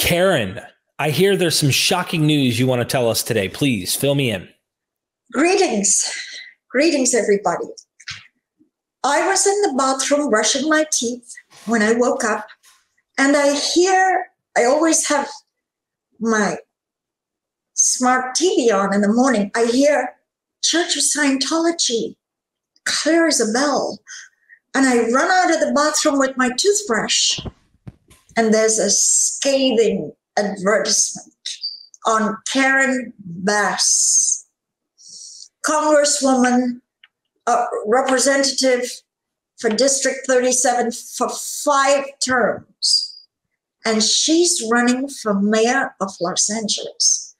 Karen, I hear there's some shocking news you want to tell us today. Please fill me in. Greetings. Greetings, everybody. I was in the bathroom brushing my teeth when I woke up, and I hear, I always have my smart TV on in the morning. I hear Church of Scientology, clear as a bell. And I run out of the bathroom with my toothbrush, and there's a scathing advertisement on Karen Bass, Congresswoman, uh, representative for District 37 for five terms. And she's running for mayor of Los Angeles.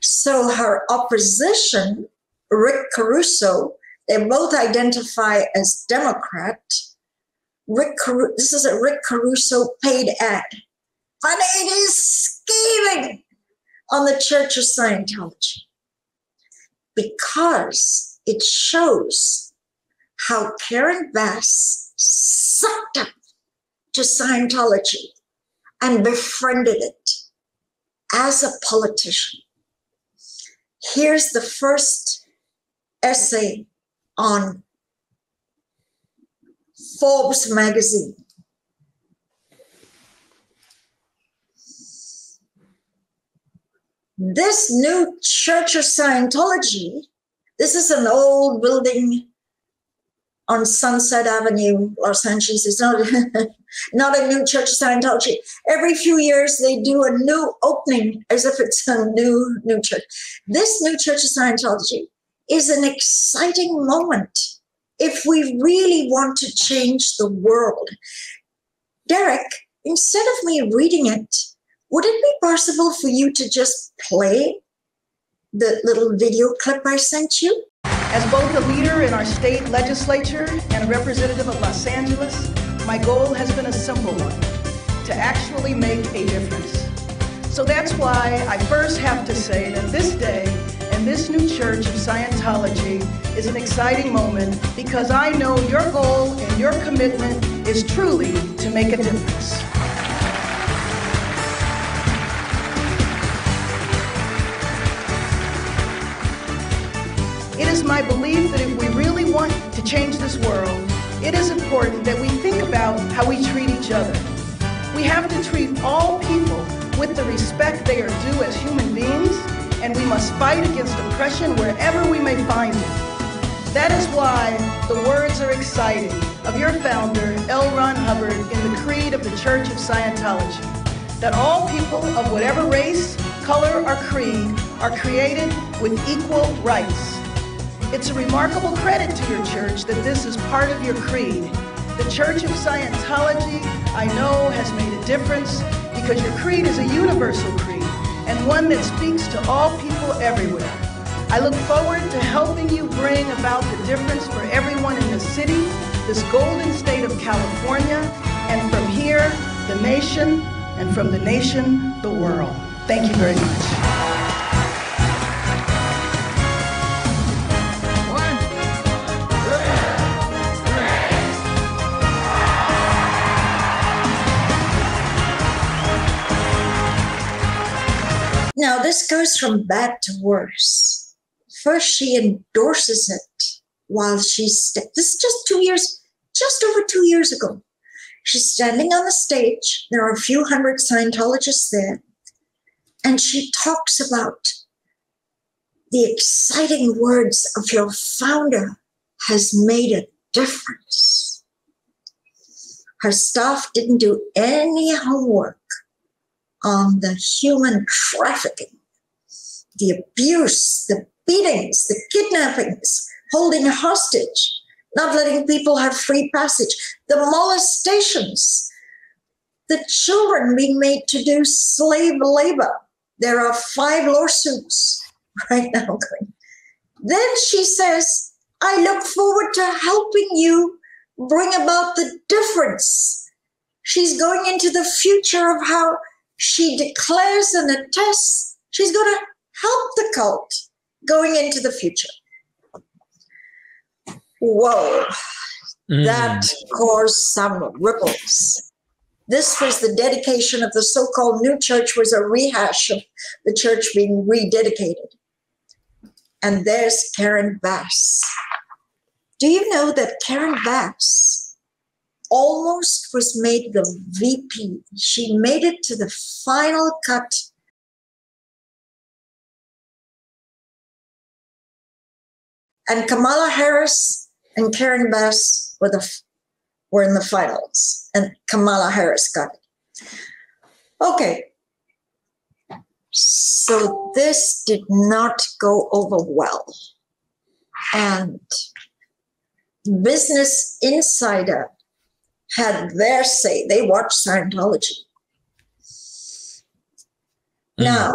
So her opposition, Rick Caruso, they both identify as Democrat. Rick Caruso, this is a Rick Caruso paid ad, but it is scathing on the Church of Scientology because it shows how Karen Bass sucked up to Scientology and befriended it as a politician. Here's the first essay on Forbes magazine. This new Church of Scientology, this is an old building on Sunset Avenue, Los Angeles. It's not, not a new Church of Scientology. Every few years they do a new opening as if it's a new new church. This new Church of Scientology is an exciting moment if we really want to change the world. Derek, instead of me reading it, would it be possible for you to just play the little video clip I sent you? As both a leader in our state legislature and a representative of Los Angeles, my goal has been a simple one to actually make a difference. So that's why I first have to say that this day this new church of Scientology is an exciting moment because I know your goal and your commitment is truly to make a difference. It is my belief that if we really want to change this world, it is important that we think about how we treat each other. We have to treat all people with the respect they are due as human beings, and we must fight against oppression wherever we may find it. That is why the words are exciting of your founder, L. Ron Hubbard, in the Creed of the Church of Scientology, that all people of whatever race, color, or creed are created with equal rights. It's a remarkable credit to your church that this is part of your creed. The Church of Scientology, I know, has made a difference because your creed is a universal creed and one that speaks to all people everywhere. I look forward to helping you bring about the difference for everyone in the city, this golden state of California, and from here, the nation, and from the nation, the world. Thank you very much. This goes from bad to worse. First, she endorses it while she's, st- this is just two years, just over two years ago. She's standing on the stage. There are a few hundred Scientologists there. And she talks about the exciting words of your founder has made a difference. Her staff didn't do any homework on the human trafficking, the abuse, the beatings, the kidnappings, holding hostage, not letting people have free passage, the molestations, the children being made to do slave labor. There are five lawsuits right now going. Then she says, I look forward to helping you bring about the difference. She's going into the future of how she declares and attests she's going to help the cult going into the future. Whoa, mm. that caused some ripples. this was the dedication of the so-called new church was a rehash of the church being rededicated. And there's Karen Bass. Do you know that Karen Bass almost was made the VP? She made it to the final cut. And Kamala Harris and Karen Bass were the were in the finals, and Kamala Harris got it. Okay. So this did not go over well. And Business Insider had their say. They watched Scientology. Mm. Now,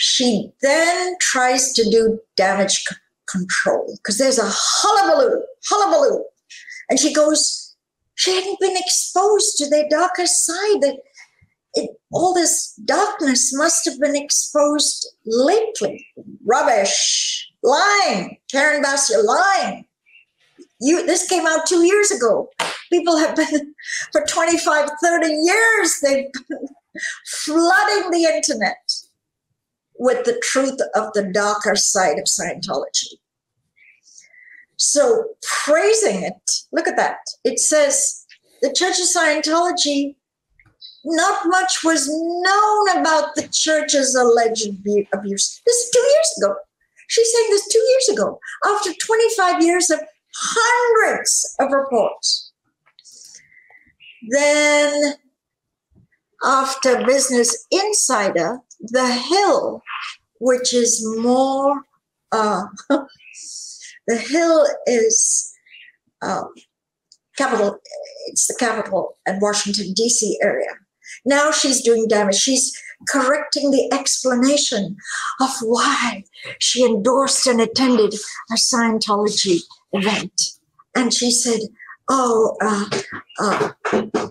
she then tries to do damage c- control because there's a hullabaloo, hullabaloo and she goes, she hadn't been exposed to their darker side. That it, all this darkness must have been exposed lately. Rubbish, lying. Karen Bass, you're lying. You, this came out two years ago. People have been, for 25, 30 years, they've been flooding the internet with the truth of the darker side of Scientology. So praising it, look at that. It says the Church of Scientology, not much was known about the church's alleged abuse. This is two years ago. She's saying this two years ago, after 25 years of hundreds of reports. Then, after Business Insider, The Hill, which is more uh, The Hill is um, capital. It's the capital and Washington D.C. area. Now she's doing damage. She's correcting the explanation of why she endorsed and attended a Scientology event. And she said, "Oh, uh, uh,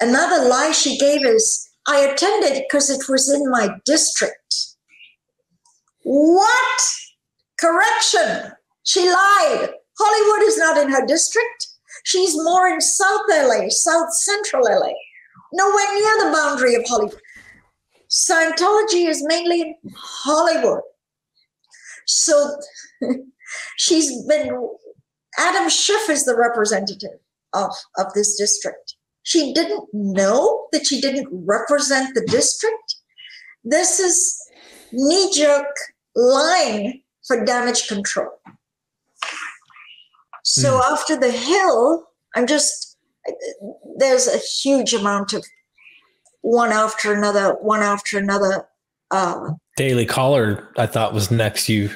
another lie she gave is I attended because it was in my district." What? Correction. She lied. Hollywood is not in her district. She's more in South LA, South Central LA, nowhere near the boundary of Hollywood. Scientology is mainly in Hollywood. So she's been, Adam Schiff is the representative of, of this district. She didn't know that she didn't represent the district. This is knee jerk line for damage control. So mm. after the hill, I'm just, there's a huge amount of one after another, one after another. Uh, Daily Caller, I thought was next. You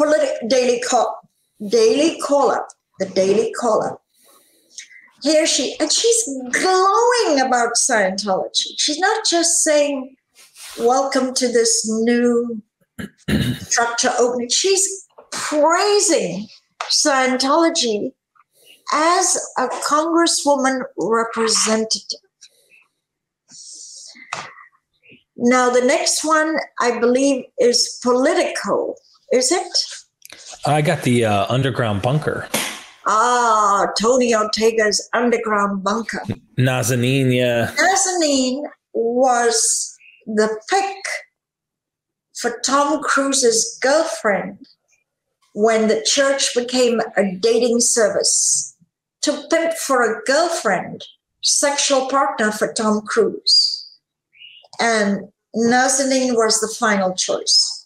politi- daily call, daily caller, the daily caller. Here she and she's glowing about Scientology. She's not just saying, "Welcome to this new structure opening." She's praising Scientology as a congresswoman representative. Now, the next one I believe is Politico, is it? I got the uh, underground bunker. Ah, Tony Ortega's underground bunker. Nazanin, yeah. Nazanin was the pick for Tom Cruise's girlfriend when the church became a dating service to pimp for a girlfriend, sexual partner for Tom Cruise. And Nazanin was the final choice.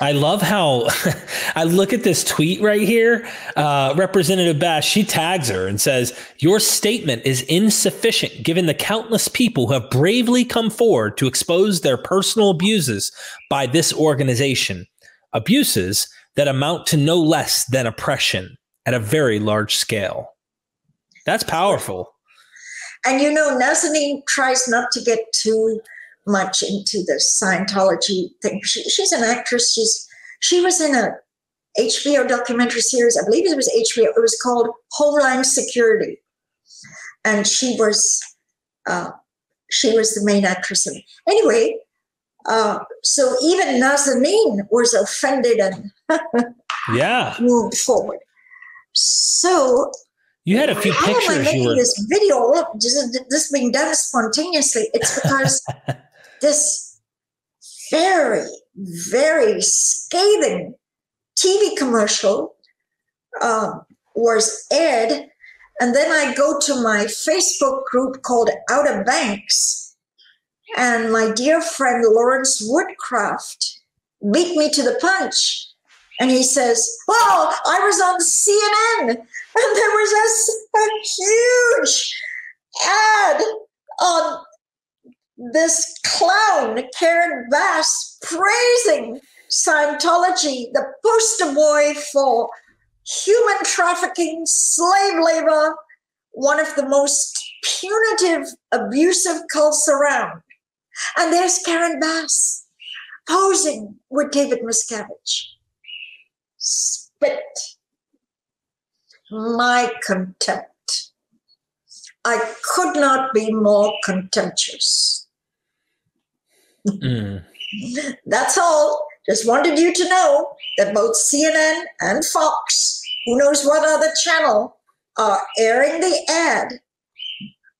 I love how I look at this tweet right here. Uh, Representative Bass, she tags her and says, Your statement is insufficient given the countless people who have bravely come forward to expose their personal abuses by this organization abuses that amount to no less than oppression at a very large scale. That's powerful. And you know, Nazanin tries not to get too much into the Scientology thing. She, she's an actress. She's she was in a HBO documentary series. I believe it was HBO. It was called Homeland Security, and she was uh, she was the main actress. In anyway, uh, so even Nazanin was offended and yeah moved forward. So You had a few How pictures. am I making were... this video? Look, this is this being done spontaneously. It's because this very, very scathing TV commercial uh, was aired, and then I go to my Facebook group called Outer Banks, and my dear friend Lawrence Woodcraft beat me to the punch. And he says, Oh, I was on CNN and there was a, a huge ad on this clown, Karen Bass, praising Scientology, the poster boy for human trafficking, slave labor, one of the most punitive, abusive cults around. And there's Karen Bass posing with David Miscavige. Spit. My contempt. I could not be more contemptuous. Mm. That's all. Just wanted you to know that both CNN and Fox, who knows what other channel, are airing the ad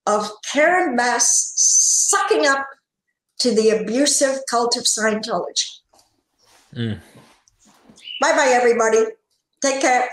of Karen Bass sucking up to the abusive cult of Scientology. Mm. Bye bye, everybody. Take care.